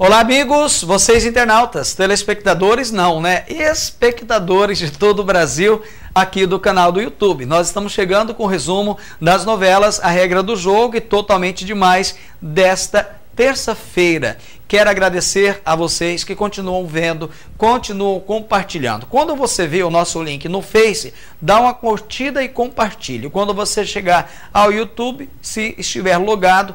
Olá, amigos, vocês internautas, telespectadores, não, né? Espectadores de todo o Brasil aqui do canal do YouTube. Nós estamos chegando com o resumo das novelas A Regra do Jogo e Totalmente Demais desta terça-feira. Quero agradecer a vocês que continuam vendo, continuam compartilhando. Quando você vê o nosso link no Face, dá uma curtida e compartilhe. Quando você chegar ao YouTube, se estiver logado,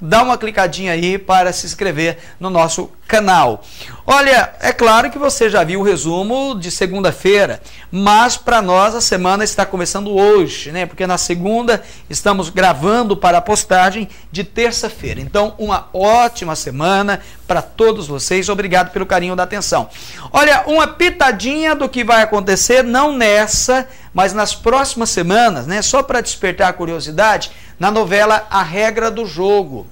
dá uma clicadinha aí para se inscrever no nosso canal. Olha, é claro que você já viu o resumo de segunda-feira, mas para nós a semana está começando hoje, né? Porque na segunda estamos gravando para a postagem de terça-feira. Então, uma ótima semana para todos vocês. Obrigado pelo carinho da atenção. Olha, uma pitadinha do que vai acontecer não nessa, mas nas próximas semanas, né? Só para despertar a curiosidade, na novela A Regra do Jogo.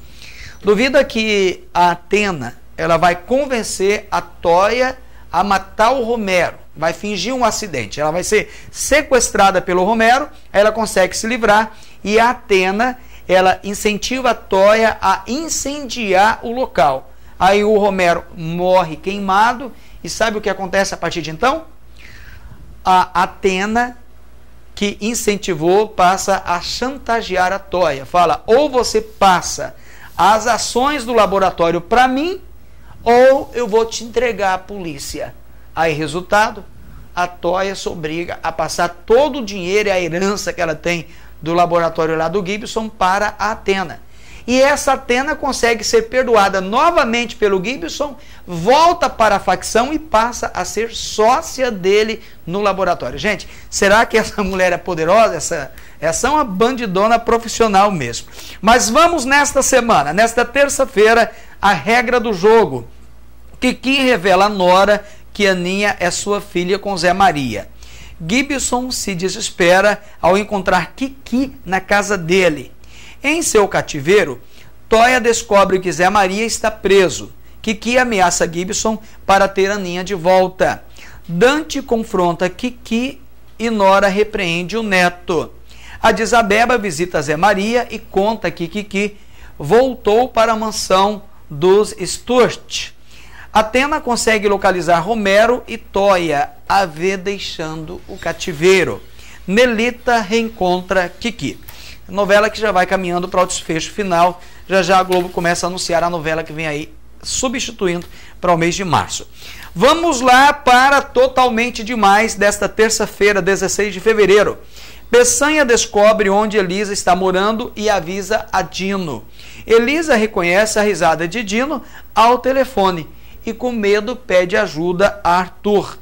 Duvida que a Atena ela vai convencer a Toia a matar o Romero, vai fingir um acidente. Ela vai ser sequestrada pelo Romero, ela consegue se livrar e a Atena ela incentiva a Toia a incendiar o local. Aí o Romero morre queimado e sabe o que acontece a partir de então? A Atena que incentivou passa a chantagear a Toia. Fala: ou você passa as ações do laboratório para mim, ou eu vou te entregar à polícia. Aí, resultado, a Toya se obriga a passar todo o dinheiro e a herança que ela tem do laboratório lá do Gibson para a Atena. E essa Atena consegue ser perdoada novamente pelo Gibson, volta para a facção e passa a ser sócia dele no laboratório. Gente, será que essa mulher é poderosa? Essa, essa é uma bandidona profissional mesmo. Mas vamos nesta semana, nesta terça-feira, a regra do jogo. Kiki revela a Nora que Aninha é sua filha com Zé Maria. Gibson se desespera ao encontrar Kiki na casa dele. Em seu cativeiro, Toya descobre que Zé Maria está preso. Kiki ameaça Gibson para ter Aninha de volta. Dante confronta Kiki e Nora repreende o neto. A Isabeba visita Zé Maria e conta que Kiki voltou para a mansão dos Sturt. Atena consegue localizar Romero e Toya, a vê deixando o cativeiro. Nelita reencontra Kiki. Novela que já vai caminhando para o desfecho final. Já já a Globo começa a anunciar a novela que vem aí, substituindo para o mês de março. Vamos lá para Totalmente Demais desta terça-feira, 16 de fevereiro. Peçanha descobre onde Elisa está morando e avisa a Dino. Elisa reconhece a risada de Dino ao telefone e, com medo, pede ajuda a Arthur.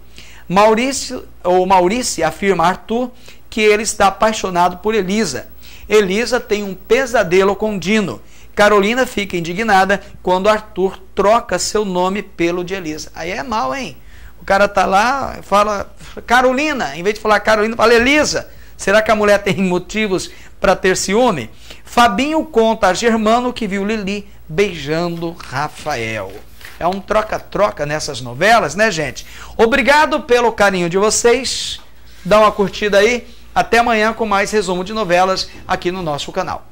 Maurício, ou Maurício afirma a Arthur que ele está apaixonado por Elisa. Elisa tem um pesadelo com Dino. Carolina fica indignada quando Arthur troca seu nome pelo de Elisa. Aí é mal, hein? O cara tá lá, fala Carolina, em vez de falar Carolina, fala Elisa. Será que a mulher tem motivos para ter ciúme? Fabinho conta a Germano que viu Lili beijando Rafael. É um troca-troca nessas novelas, né, gente? Obrigado pelo carinho de vocês. Dá uma curtida aí. Até amanhã com mais resumo de novelas aqui no nosso canal.